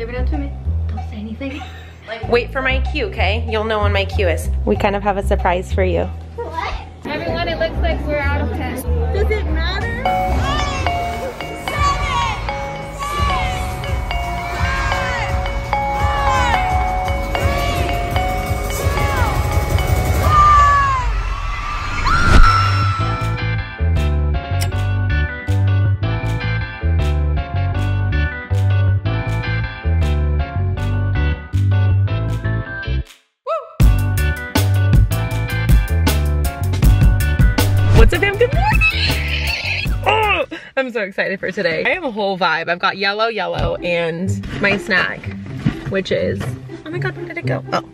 Leave it up to me. Don't say anything. Wait for my cue, okay? You'll know when my cue is. We kind of have a surprise for you. So excited for today. I have a whole vibe. I've got yellow, yellow, and my snack, which is, oh my God, where did it go? Oh,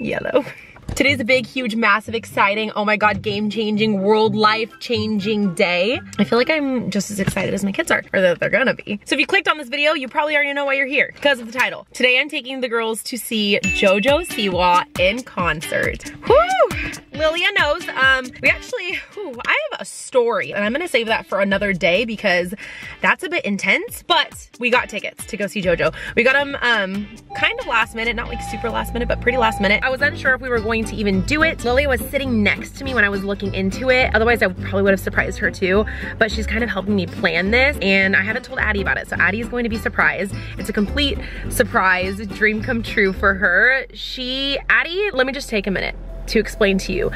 yellow. Today's a big, huge, massive, exciting, oh my God, game-changing, world life-changing day. I feel like I'm just as excited as my kids are, or that they're gonna be. So if you clicked on this video, you probably already know why you're here, because of the title. Today I'm taking the girls to see JoJo Siwa in concert. Woo! Lilia knows, um, we actually, whew, I have a story and I'm gonna save that for another day because that's a bit intense, but we got tickets to go see JoJo. We got them um, kind of last minute, not like super last minute, but pretty last minute. I was unsure if we were going to even do it. Lilia was sitting next to me when I was looking into it. Otherwise I probably would have surprised her too, but she's kind of helping me plan this and I haven't told Addie about it. So Addie is going to be surprised. It's a complete surprise, dream come true for her. She, Addie, let me just take a minute to explain to you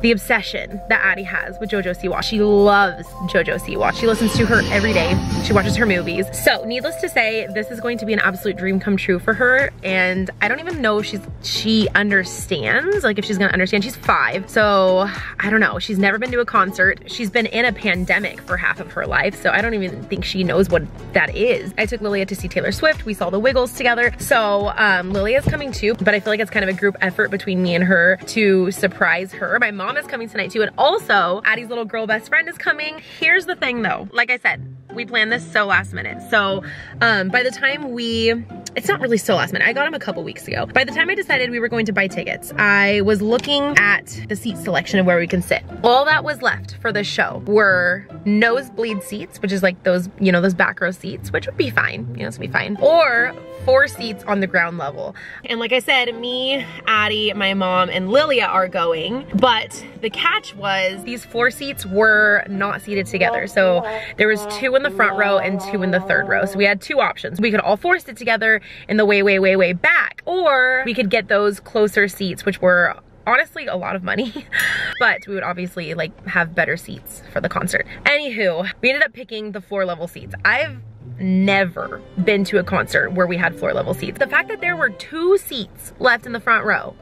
the obsession that Addie has with JoJo Siwa. She loves JoJo Siwa. She listens to her every day. She watches her movies. So needless to say, this is going to be an absolute dream come true for her. And I don't even know if she's, she understands, like if she's gonna understand. She's five, so I don't know. She's never been to a concert. She's been in a pandemic for half of her life, so I don't even think she knows what that is. I took Lilia to see Taylor Swift. We saw the Wiggles together. So um, Lilia's coming too, but I feel like it's kind of a group effort between me and her to surprise her. My mom is coming tonight too. And also Addie's little girl best friend is coming. Here's the thing though, like I said, we planned this so last minute. So um, by the time we, it's not really so last minute. I got them a couple weeks ago. By the time I decided we were going to buy tickets, I was looking at the seat selection of where we can sit. All that was left for the show were nosebleed seats, which is like those, you know, those back row seats, which would be fine, you know, it's be fine. Or four seats on the ground level. And like I said, me, Addie, my mom, and Lilia are going, but the catch was these four seats were not seated together. So there was two in the front row and two in the third row. So we had two options. We could all four sit together in the way, way, way, way back, or we could get those closer seats, which were honestly a lot of money, but we would obviously like have better seats for the concert. Anywho, we ended up picking the floor level seats. I've never been to a concert where we had floor level seats. The fact that there were two seats left in the front row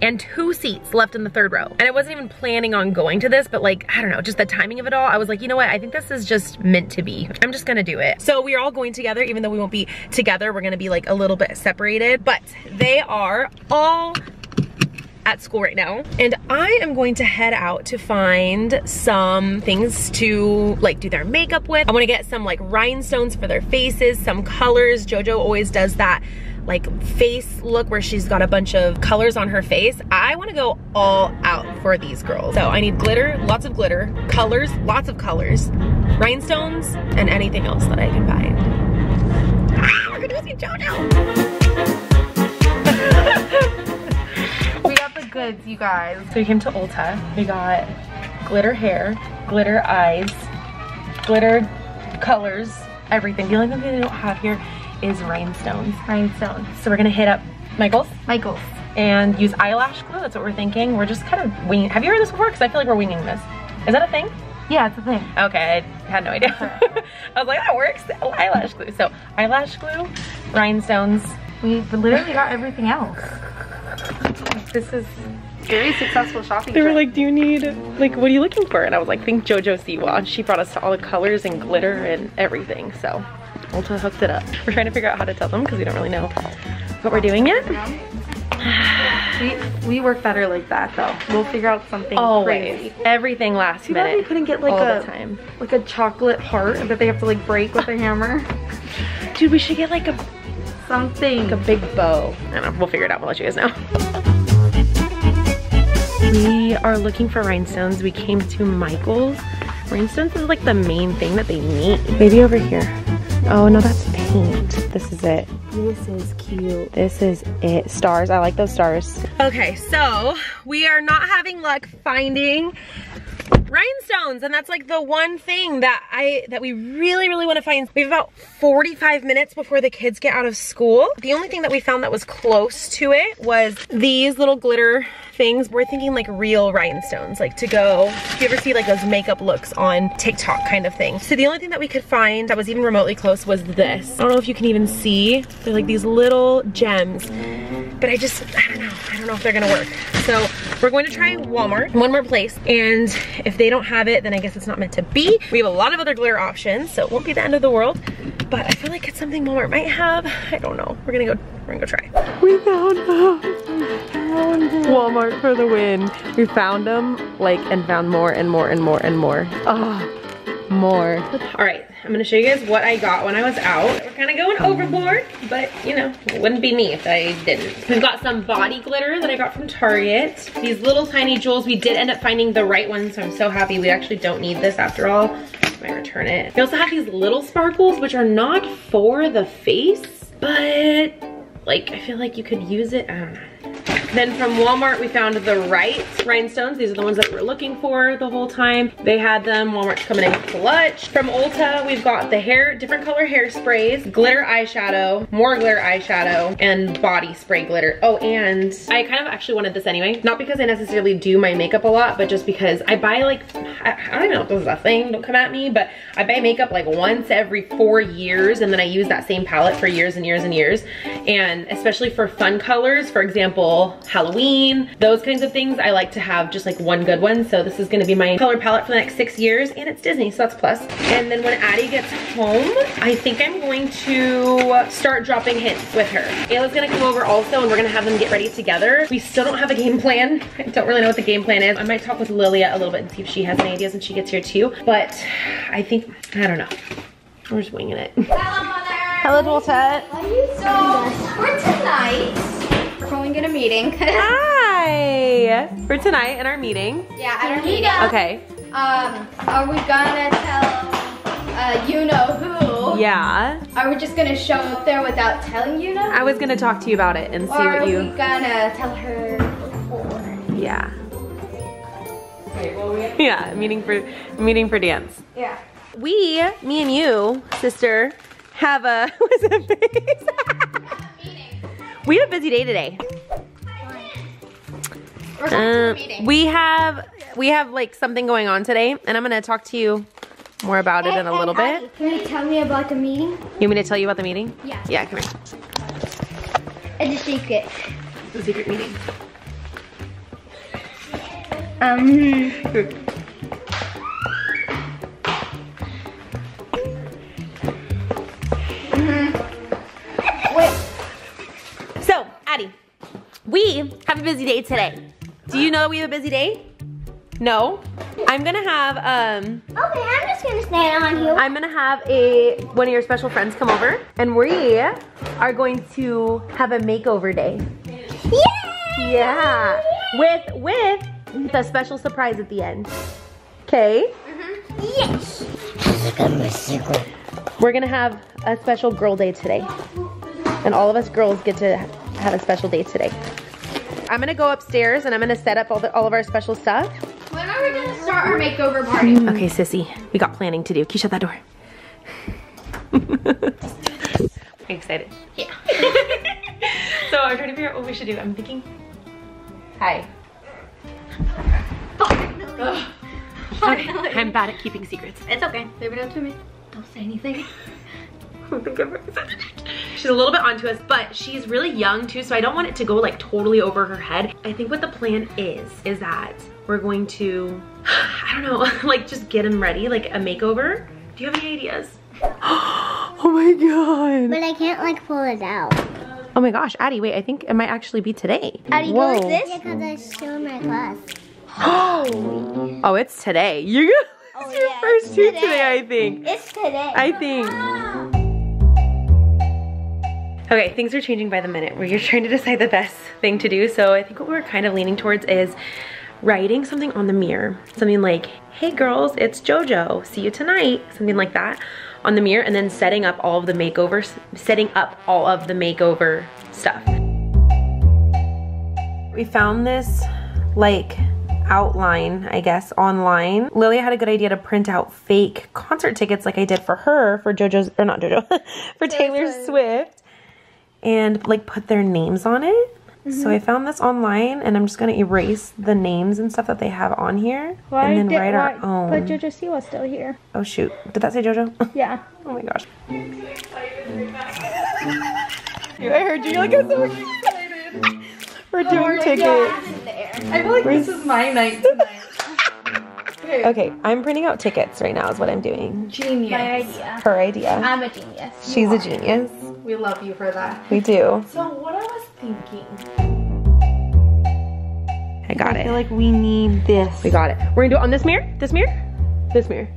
and two seats left in the third row. And I wasn't even planning on going to this, but like, I don't know, just the timing of it all, I was like, you know what? I think this is just meant to be. I'm just gonna do it. So we are all going together, even though we won't be together, we're gonna be like a little bit separated, but they are all at school right now and I am going to head out to find some things to like do their makeup with. I want to get some like rhinestones for their faces, some colors. Jojo always does that like face look where she's got a bunch of colors on her face. I wanna go all out for these girls. So I need glitter, lots of glitter, colors, lots of colors, rhinestones, and anything else that I can find. Ah, we're gonna see JoJo. we got the goods, you guys. So we came to Ulta. We got glitter hair, glitter eyes, glitter colors, everything. The only thing they don't have here is rhinestones. Rhinestones. So we're gonna hit up Michael's Michael's. and use eyelash glue. That's what we're thinking. We're just kind of winging. Have you heard this before? Because I feel like we're winging this. Is that a thing? Yeah, it's a thing. Okay, I had no idea. I was like, that works. Eyelash glue. So eyelash glue, rhinestones. We literally got everything else. This is very successful shopping They were trip. like, do you need, like, what are you looking for? And I was like, think JoJo Siwa. And she brought us all the colors and glitter and everything. So Ulta hooked it up. We're trying to figure out how to tell them because we don't really know what we're doing yet. we, we work better like that though. We'll figure out something Always. crazy. Everything last Too minute. we couldn't get like all a the time. like a chocolate heart that they have to like break with a hammer. Dude, we should get like a, Something. like a big bow. I don't know, we'll figure it out, we'll let you guys know. We are looking for rhinestones. We came to Michael's. Rhinestones is like the main thing that they need. Maybe over here. Oh no, that's paint. This is it. This is cute. This is it. Stars. I like those stars. Okay, so we are not having luck finding rhinestones and that's like the one thing that I that we really really want to find. We have about 45 minutes before the kids get out of school. The only thing that we found that was close to it was these little glitter things. We're thinking like real rhinestones, like to go, if you ever see like those makeup looks on TikTok kind of thing. So the only thing that we could find that was even remotely close was this. I don't know if you can even see. They're like these little gems, but I just, I don't know. I don't know if they're gonna work. So we're going to try Walmart, one more place, and if they don't have it, then I guess it's not meant to be. We have a lot of other glitter options, so it won't be the end of the world, but I feel like it's something Walmart might have. I don't know. We're gonna go, we're gonna go try. We found them. Walmart for the win. We found them, like, and found more and more and more and more. Oh, more. All right, I'm gonna show you guys what I got when I was out. We're kind of going overboard, but you know, it wouldn't be me if I didn't. We've got some body glitter that I got from Target. These little tiny jewels, we did end up finding the right one, so I'm so happy we actually don't need this after all. I might return it. We also have these little sparkles, which are not for the face, but like, I feel like you could use it, I don't know. Then from Walmart, we found the right rhinestones. These are the ones that we are looking for the whole time. They had them, Walmart's coming in clutch. From Ulta, we've got the hair, different color hairsprays, glitter eyeshadow, more glitter eyeshadow, and body spray glitter. Oh, and I kind of actually wanted this anyway. Not because I necessarily do my makeup a lot, but just because I buy like, I, I don't know if this is a thing, don't come at me, but I buy makeup like once every four years, and then I use that same palette for years and years and years. And especially for fun colors, for example, Halloween, those kinds of things, I like to have just like one good one. So this is gonna be my color palette for the next six years and it's Disney, so that's plus. And then when Addie gets home, I think I'm going to start dropping hints with her. Ayla's gonna come over also and we're gonna have them get ready together. We still don't have a game plan. I don't really know what the game plan is. I might talk with Lilia a little bit and see if she has any ideas when she gets here too. But I think, I don't know. We're just winging it. Hello, Mother. Hello, Dolcet. So, for tonight, we're going in a meeting. Hi! For tonight in our meeting. yeah, at our meeting. Okay. Um, are we gonna tell uh, you know who? Yeah. Are we just gonna show up there without telling you know? I was gonna talk to you about it and see or what you. are we gonna tell her before? Yeah. Yeah, meeting for meeting for dance. Yeah. We, me and you, sister, have a what's that face? we have a busy day today. We're going to a Uh, we have we have like something going on today, and I'm gonna talk to you more about it in a little bit. Can you tell me about the meeting? You want me to tell you about the meeting? Yeah. Yeah, come here. It's a secret. It's a secret meeting. Um, a busy day today. Do you know we have a busy day? No? I'm gonna have, um, okay, I'm just gonna stay on here. I'm gonna have a, one of your special friends come over and we are going to have a makeover day. Yay! Yeah. With, with, with a special surprise at the end. Okay? Mhm. Yes. We're gonna have a special girl day today. And all of us girls get to have a special day today. I'm gonna go upstairs and I'm gonna set up all, the, all of our special stuff. When are we gonna start our makeover party? Okay, sissy, we got planning to do. Can you shut that door? Are you excited? Yeah. so I'm trying to figure out what we should do. I'm thinking, hi. Ugh. I'm bad at keeping secrets. It's okay. Leave it up to me. Don't say anything. She's a little bit onto us, but she's really young too, so I don't want it to go like totally over her head. I think what the plan is, is that we're going to, I don't know, like just get him ready, like a makeover. Do you have any ideas? oh my God. But I can't like pull it out. Oh my gosh, Addie, wait, I think it might actually be today. How do you Whoa. go like this? Yeah, because I still in my class. Oh, it's today. You're gonna Oh, it's your yeah, first it's shoot today. today, I think. It's today. I think. Okay, things are changing by the minute. We're trying to decide the best thing to do. So I think what we're kind of leaning towards is writing something on the mirror. Something like, hey girls, it's JoJo. See you tonight. Something like that. on the mirror and then setting up all of the makeovers, setting up all of the makeover stuff. We found this like outline, I guess, online. Lily had a good idea to print out fake concert tickets like I did for her, for JoJo's, or not JoJo, for Taylor Swift, and like put their names on it. So mm-hmm. I found this online and I'm just gonna erase the names and stuff that they have on here and then write our own. But JoJo Siwa's still here. Oh shoot, did that say JoJo? Yeah. oh my gosh. I heard you, you're like, I'm so excited. Oh We're doing tickets. I feel like this is my night tonight. okay. Okay, I'm printing out tickets right now is what I'm doing. Genius. My idea. Her idea. I'm a genius. She's a genius. We love you for that. We do. So what I was thinking. I got it. I feel like we need this. We got it. We're gonna do it on this mirror? This mirror? This mirror.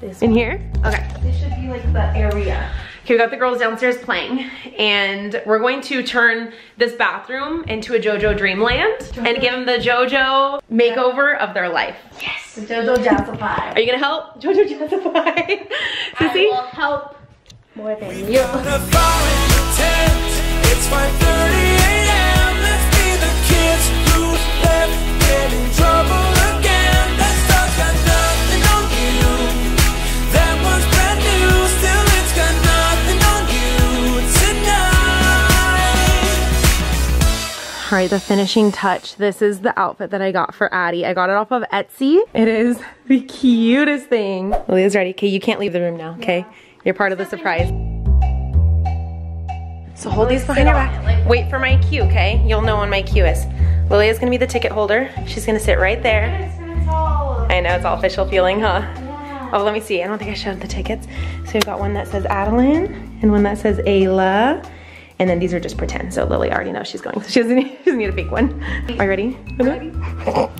This In here? Okay. This should be like the area. Okay, we got the girls downstairs playing, and we're going to turn this bathroom into a JoJo dreamland and give them the JoJo makeover of their life. Yes. The JoJo Jazzify. Are you gonna help JoJo Jazzify? I will help more than you. The tent. It's 5:30 a.m. Let's be the kids who left get in trouble All right, the finishing touch. This is the outfit that I got for Addie. I got it off of Etsy. It is the cutest thing. Lilia's ready. Okay, you can't leave the room now, okay? You're part of the surprise. So hold these behind your back. Wait for my cue, okay? You'll know when my cue is. Lilia's gonna be the ticket holder. She's gonna sit right there. I know, it's all official feeling, huh? Oh, let me see. I don't think I showed the tickets. So we've got one that says Addelyn and one that says Ayla. And then these are just pretend. So Lily already knows she's going. So she doesn't need, she doesn't need a fake one. Are you ready? Ready. okay,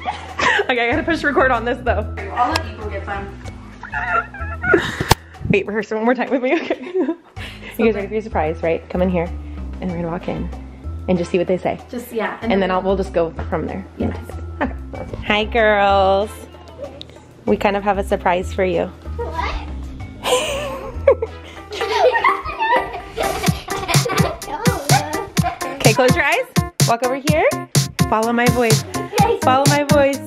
I gotta push record on this though. I'll let you go get. Wait, rehearse one more time with me, okay? you guys ready for your surprise, right? Come in here and we're gonna walk in and just see what they say. Just yeah. And then I'll, we'll just go from there. Yes. Okay. Hi girls. We kind of have a surprise for you. Okay, close your eyes. Walk over here. Follow my voice. Follow my voice.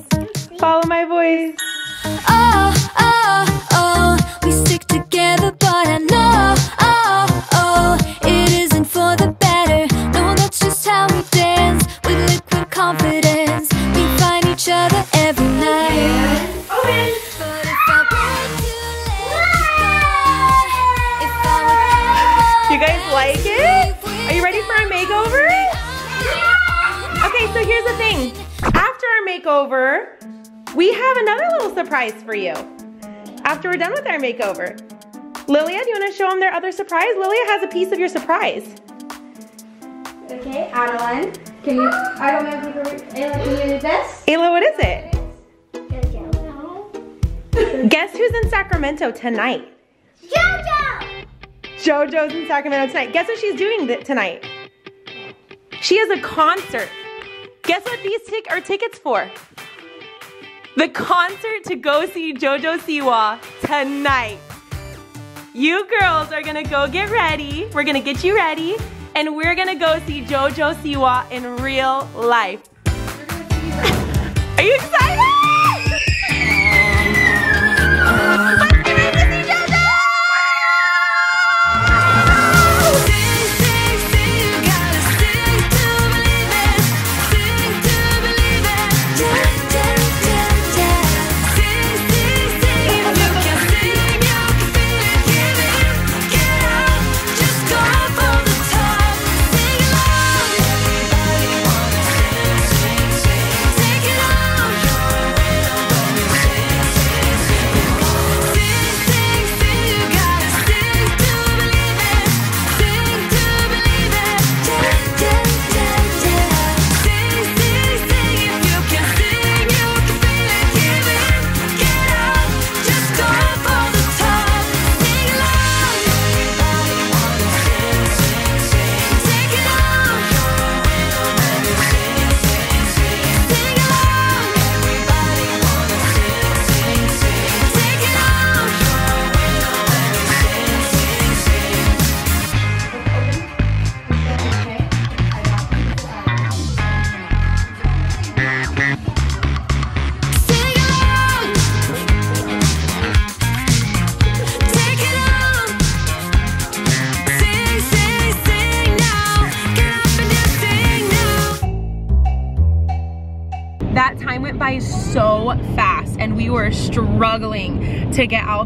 Follow my voice. Oh, oh, oh, we stick together, but I know, makeover, we have another little surprise for you. After we're done with our makeover. Lilia, do you want to show them their other surprise? Lilia has a piece of your surprise. Okay, Addelyn. Can you, I don't know if can, Ayla, can you do this? Ayla, what is it? Guess who's in Sacramento tonight? Jojo! JoJo's in Sacramento tonight. Guess what she's doing tonight? She has a concert. Guess what these tic- are tickets for? The concert to go see JoJo Siwa tonight. You girls are gonna go get ready. We're gonna get you ready, and we're gonna go see JoJo Siwa in real life. Are you excited?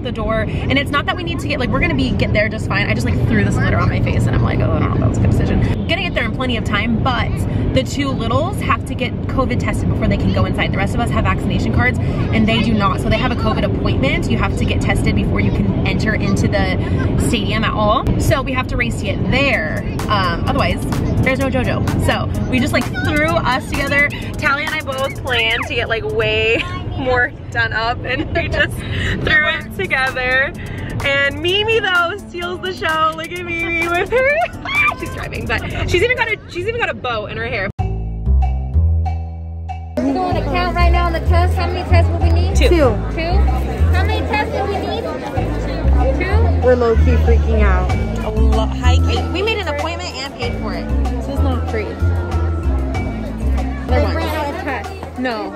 Out the door. And it's not that we need to get, like, we're gonna be, get there just fine. I just like threw this litter on my face and I'm like, oh, I don't know, if that was a good decision. Gonna get there in plenty of time, but the two littles have to get COVID tested before they can go inside. The rest of us have vaccination cards and they do not. So they have a COVID appointment. You have to get tested before you can enter into the stadium at all. So we have to race to get there. Um, otherwise, there's no JoJo. So we just like threw us together. Tally and I both planned to get like way more done up and we just threw it together. And Mimi though steals the show. Look at Mimi with her. she's driving, but she's even got a she's even got a bow in her hair. We're going to count right now on the test. How many tests will we need? Two. Two. How many tests do we need? Two. Two? We're low key freaking out. A lo- high key. We made an appointment and paid for it. This is not free. They ran out of tests. No.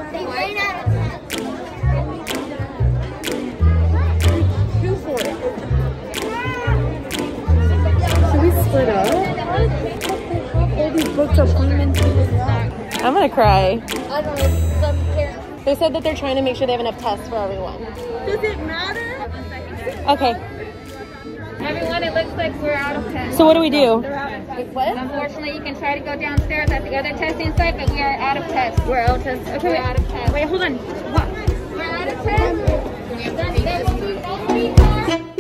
I'm gonna cry. I don't know. Some parents. They said that they're trying to make sure they have enough tests for everyone. Does it matter? Okay. Everyone, it looks like we're out of tests. So what do we do? What? Unfortunately, you can try to go downstairs at the other testing site, but we are out of tests. We're out of tests. Okay, we're out of tests. Wait, hold on. What? We're out of tests. Then there will be tests.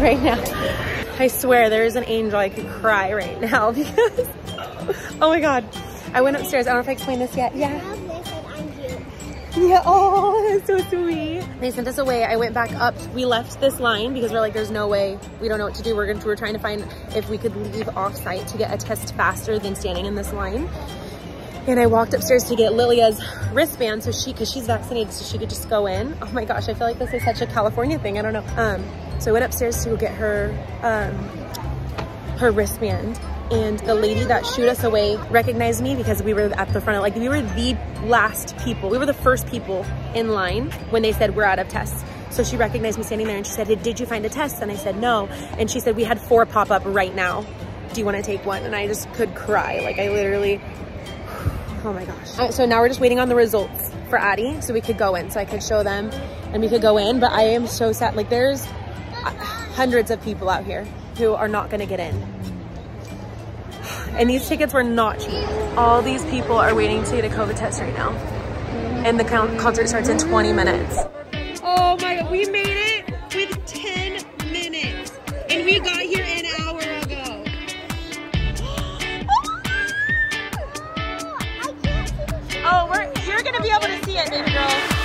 Right now. I swear there is an angel I could cry right now because oh my god. I went upstairs. I don't know if I explained this yet. Yeah. Yeah, oh, that's so sweet. They sent us away. I went back up. We left this line because we're like, there's no way. We don't know what to do. We're to, we're trying to find if we could leave off site to get a test faster than standing in this line. And I walked upstairs to get Lilia's wristband so she, cause she's vaccinated, so she could just go in. Oh my gosh, I feel like this is such a California thing. I don't know. Um, so I went upstairs to get her, um, her wristband. And the lady that shooed us away recognized me because we were at the front of, like, we were the last people. We were the first people in line when they said we're out of tests. So she recognized me standing there and she said, did you find a test? And I said, no. And she said, we had four pop up right now. Do you want to take one? And I just could cry. Like I literally, oh my gosh. Uh, So now we're just waiting on the results for Addie so we could go in. So I could show them and we could go in. But I am so sad. Like there's uh, hundreds of people out here who are not going to get in. And these tickets were not cheap. All these people are waiting to get a COVID test right now. And the concert starts in 20 minutes. Oh my god, we made it with 10 minutes. And we got we're gonna be able to see it, baby girl.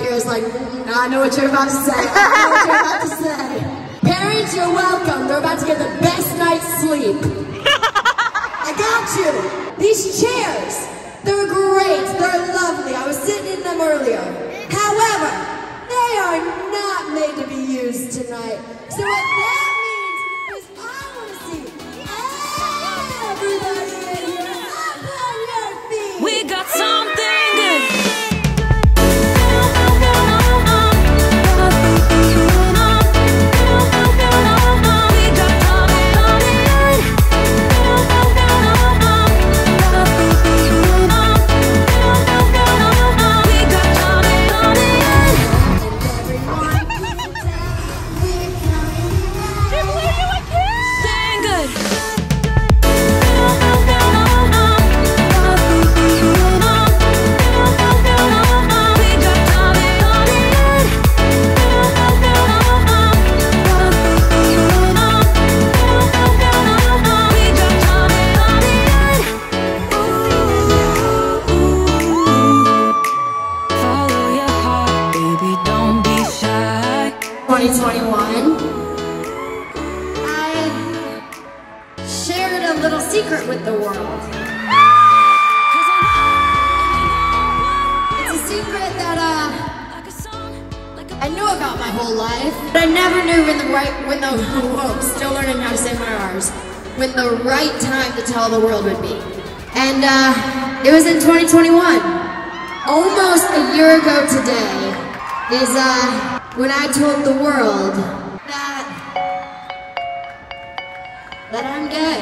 Is like, "Mm, I know what you're about to say. I know what you're about to say. Parents, you're welcome. They're about to get the best night's sleep. I got you. These chairs, they're great. They're lovely. I was sitting in them earlier. However, they are not made to be used tonight. So what that means is I want to see everybody in here up on your feet. We got something when the right time to tell the world would be. And uh, it was in 2021 almost a year ago today is uh when I told the world that that I'm gay.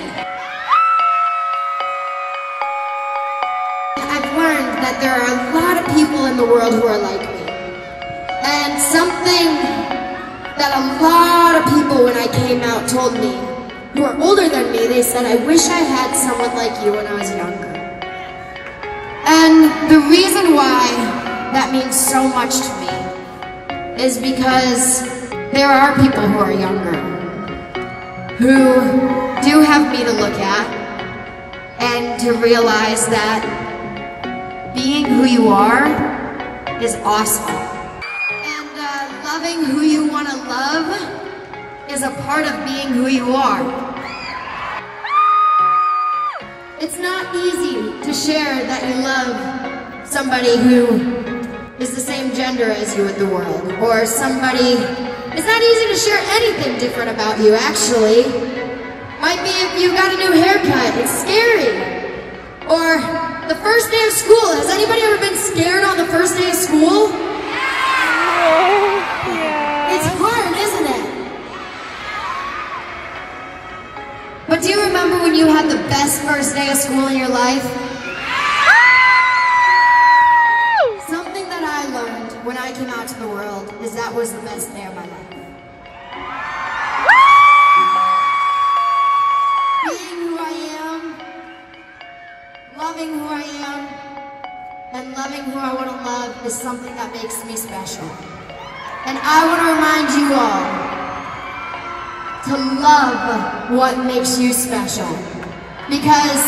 I've learned that there are a lot of people in the world who are like me. And something that a lot of people when I came out told me who are older than me, they said, I wish I had someone like you when I was younger. And the reason why that means so much to me is because there are people who are younger who do have me to look at and to realize that being who you are is awesome. And uh, loving who you want to love is a part of being who you are. It's not easy to share that you love somebody who is the same gender as you in the world, or somebody. It's not easy to share anything different about you, actually. Might be if you got a new haircut, it's scary. Or the first day of school. Has anybody ever been scared on the first day of school? Do you remember when you had the best first day of school in your life? Something that I learned when I came out to the world is that was the best day of my life. Being who I am, loving who I am, and loving who I want to love is something that makes me special. And I want to remind you all to love what makes you special. Because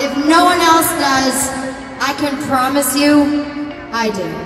if no one else does, I can promise you, I do.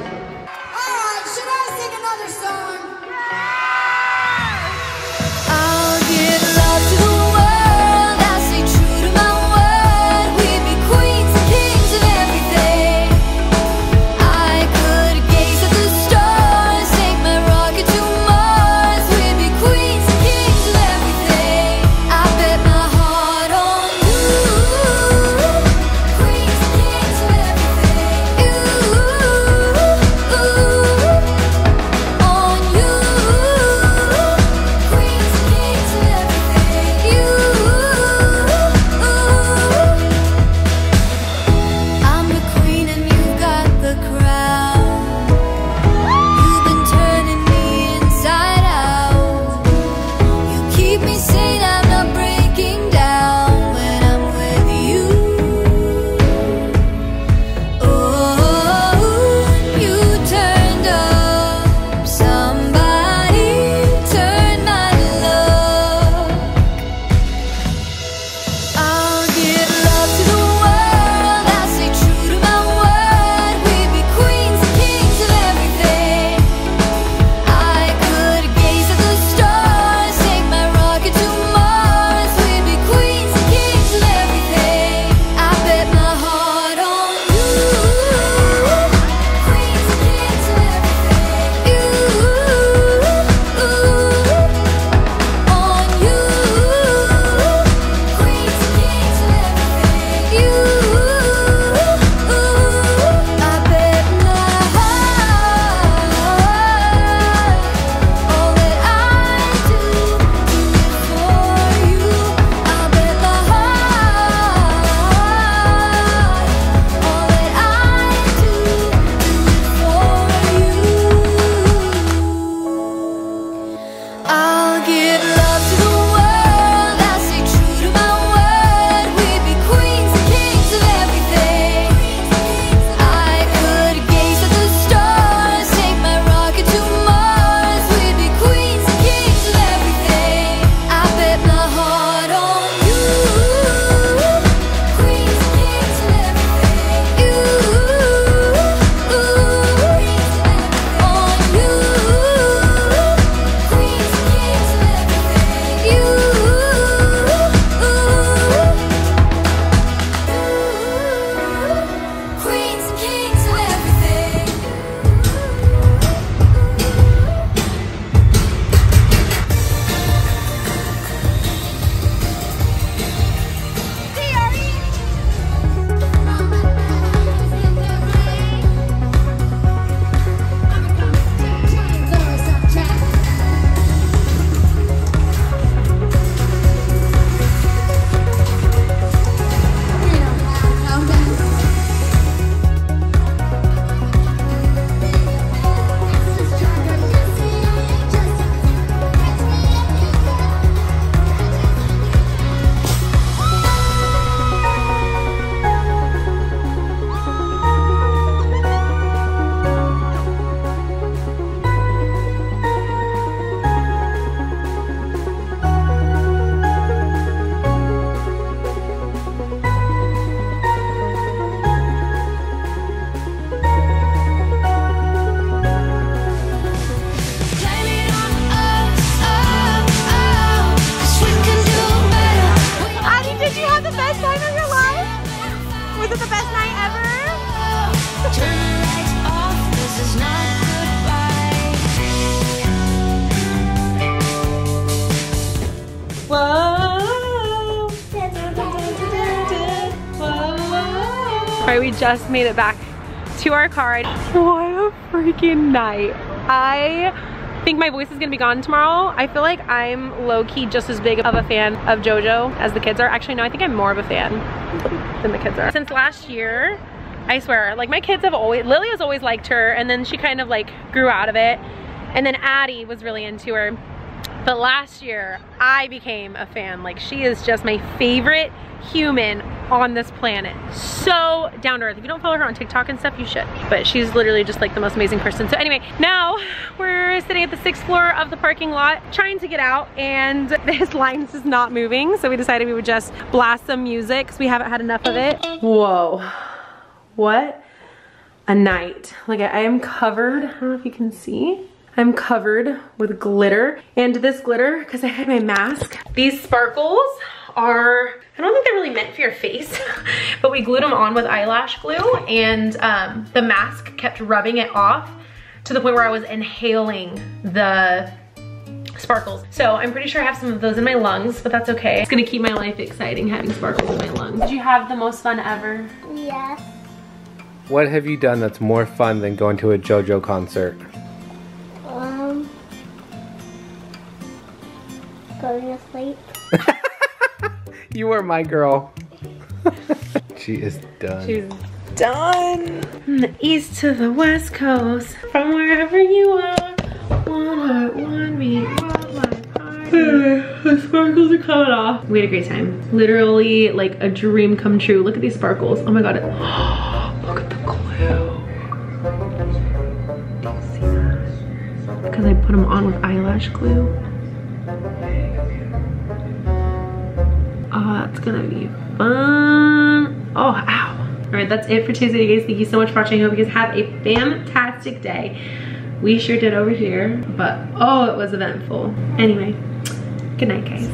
Just made it back to our car. What a freaking night. I think my voice is gonna be gone tomorrow. I feel like I'm low-key just as big of a fan of JoJo as the kids are. Actually, no, I think I'm more of a fan than the kids are. Since last year, I swear, like my kids have always, Lily has always liked her and then she kind of like grew out of it. And then Addie was really into her. But last year, I became a fan. Like she is just my favorite human on this planet. So down to earth. If you don't follow her on TikTok and stuff, you should. But she's literally just like the most amazing person. So anyway, now we're sitting at the sixth floor of the parking lot trying to get out and this line is not moving. So we decided we would just blast some music because we haven't had enough of it. Whoa, what a night. Like I am covered, I don't know if you can see. I'm covered with glitter and this glitter, because I had my mask, these sparkles are, I don't think they're really meant for your face, but we glued them on with eyelash glue and um, the mask kept rubbing it off to the point where I was inhaling the sparkles. So I'm pretty sure I have some of those in my lungs, but that's okay. It's gonna keep my life exciting having sparkles in my lungs. Did you have the most fun ever? Yes. What have you done that's more fun than going to a JoJo concert? Um. Going to sleep. You were my girl. she is done. She's done. From the east to the west coast, from wherever you are. One heart, one beat, worldwide party. the sparkles are coming off. We had a great time. Literally like a dream come true. Look at these sparkles. Oh my god. Look at the glue. Do you see that? Because I put them on with eyelash glue. That's gonna be fun. Oh, ow. All right, that's it for Tuesday, guys. Thank you so much for watching. I hope you guys have a fantastic day. We sure did over here, but oh, it was eventful. Anyway, good night, guys.